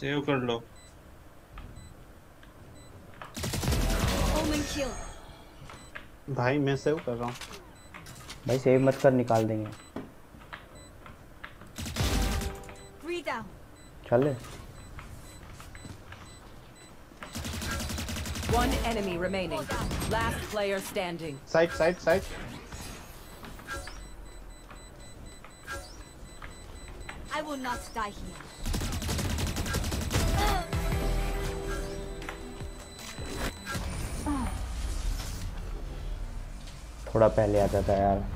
Save कर लो भाई मैं सेव कर रहा हूँ भाई सेव मत कर निकाल देंगे. चल One enemy remaining. Last player standing. Side side side I will not die here. थोड़ा पहले आता था यार।